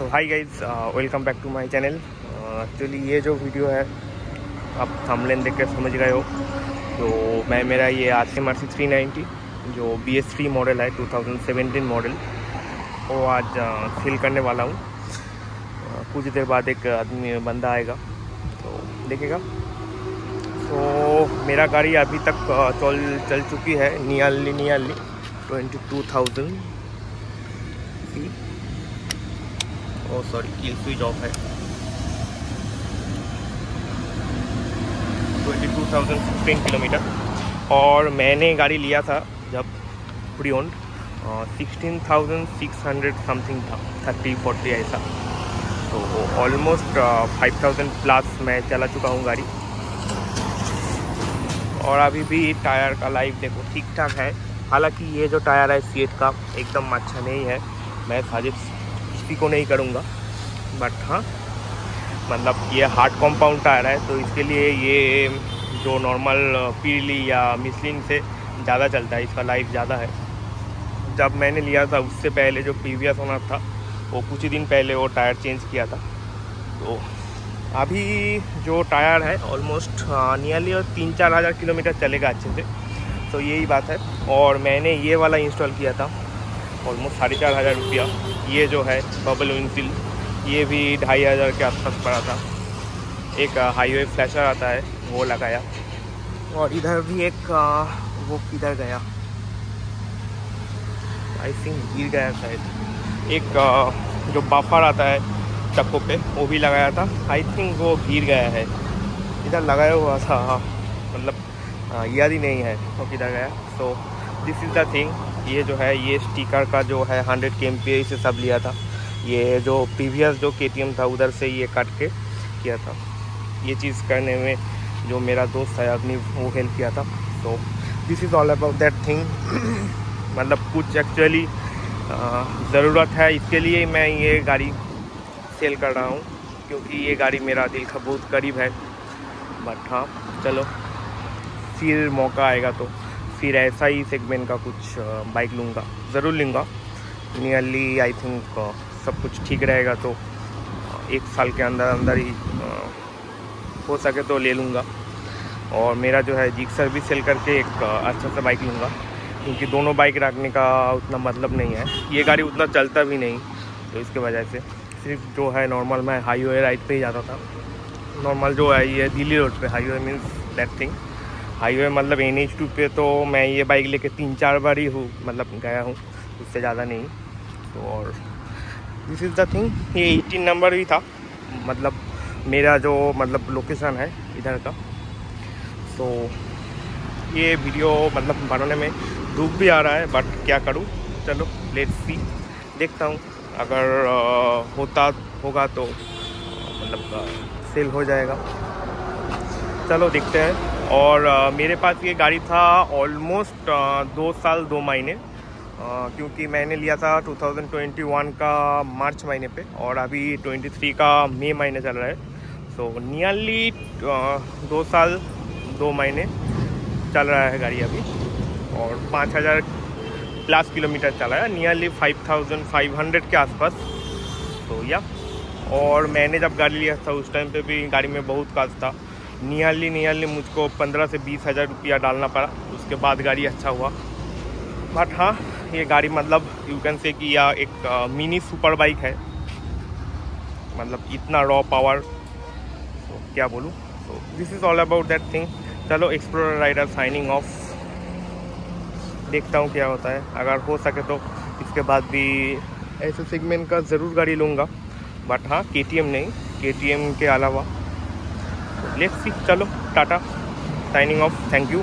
तो hi guys welcome back to my channel actually ये जो वीडियो है आप थंबनेल देख कर समझ गए हो। तो मैं मेरा ये R C M R C three ninety जो बी एस थ्री मॉडल है 2017 मॉडल वो आज सेल करने वाला हूँ। Uh, कुछ देर बाद एक आदमी बंदा आएगा तो देखेगा। तो मेरा गाड़ी अभी तक चल चल चुकी है nearly nearly twenty two thousand oh sorry kill switch off है। Twenty two thousand fifteen kilometre और मैंने गाड़ी लिया था जब pre owned sixteen thousand six hundred something था थर्टी फोर्टी ऐसा। तो ऑलमोस्ट फाइव थाउज़ेंड प्लस मैं चला चुका हूँ गाड़ी। और अभी भी टायर का लाइफ देखो ठीक ठाक है। हालाँकि ये जो टायर है सीट का, एकदम अच्छा नहीं है। मैं सजेस्ट किसी को नहीं करूँगा। बट हाँ मतलब ये हार्ड कंपाउंड टायर है तो इसके लिए ये जो नॉर्मल पीली या मिसलिन से ज़्यादा चलता है, इसका लाइफ ज़्यादा है। जब मैंने लिया था, उससे पहले जो प्रीवियस ओनर था, वो कुछ ही दिन पहले वो टायर चेंज किया था। तो अभी जो टायर है ऑलमोस्ट नियरली और तीन चार हज़ार किलोमीटर चलेगा अच्छे से। तो यही बात है। और मैंने ये वाला इंस्टॉल किया था ऑलमोस्ट साढ़े चार हज़ार रुपया। ये जो है बबल विंसिल, ये भी ढाई हज़ार के आसपास पड़ा था। एक हाईवे फ्लैशर आता है, वो लगाया। और इधर भी एक वो किधर गया। आई थिंक गिर गया शायद। एक जो बाफर आता है चक्को पे, वो भी लगाया था। आई थिंक वो गिर गया है। इधर लगाया हुआ था मतलब याद ही नहीं है, वो किधर गया। So this is the thing ये जो है, ये स्टिकर का जो है हंड्रेड के एम से सब लिया था। ये जो प्रीवियस जो के था, उधर से ये काट के किया था। ये चीज़ करने में जो मेरा दोस्त है अपनी वो हेल्प किया था। तो this is all about that thing मतलब कुछ एक्चुअली ज़रूरत है इसके लिए मैं ये गाड़ी सेल कर रहा हूँ, क्योंकि ये गाड़ी मेरा दिल का बहुत करीब है। बट हाँ चलो, फिर मौका आएगा तो। फिर ऐसा ही सेगमेंट का कुछ बाइक लूँगा। ज़रूर लूँगा। नियरली आई थिंक सब कुछ ठीक रहेगा तो एक साल के अंदर अंदर ही हो सके तो ले लूँगा। और मेरा जो है जिक्सर भी सेल करके एक अच्छा सा बाइक लूँगा। क्योंकि दोनों बाइक रखने का उतना मतलब नहीं है। ये गाड़ी उतना चलता भी नहीं तो इसके वजह से। सिर्फ़ जो है नॉर्मल मैं हाईवे राइड पे ही जाता था। नॉर्मल जो है, ये दिल्ली रोड पे highway means that thing highway मतलब एन एच टू पे तो मैं ये बाइक लेके तीन चार बार ही हूँ मतलब गया हूँ, उससे ज़्यादा नहीं। तो और दिस इज़ द थिंग ये एटीन नंबर भी था मतलब मेरा जो मतलब लोकेशन है इधर का। तो ये वीडियो मतलब बनाने में धूप भी आ रहा है बट क्या करूँ? चलो लेट्स सी देखता हूँ। अगर होता, होगा तो मतलब सेल हो जाएगा। चलो, देखते हैं। और आ, मेरे पास ये गाड़ी था ऑलमोस्ट दो साल दो महीने। क्योंकि मैंने लिया था 2021 का मार्च महीने पे और अभी 23 का मई महीने चल रहा है। सो नियरली दो साल दो महीने चल रहा है गाड़ी अभी और पाँच हज़ार प्लस किलोमीटर चला है nearly five thousand five hundred के आसपास। तो या और मैंने जब गाड़ी लिया था उस टाइम पे भी गाड़ी में बहुत काज था। नियरली नियरली मुझको पंद्रह से बीस हज़ार रुपया डालना पड़ा। उसके बाद गाड़ी अच्छा हुआ। बट हाँ ये गाड़ी मतलब यू कैन से कि यह एक मिनी सुपर बाइक है। मतलब इतना रॉ पावर तो क्या बोलूँ? तो this is all about that thing चलो एक्सप्लोर राइडर साइनिंग ऑफ़ देखता हूँ क्या होता है। अगर हो सके तो इसके बाद भी ऐसे सेगमेंट का ज़रूर गाड़ी लूँगा। बट हाँ के नहीं। के के अलावा लेट्स सी चलो tata. Signing off thank you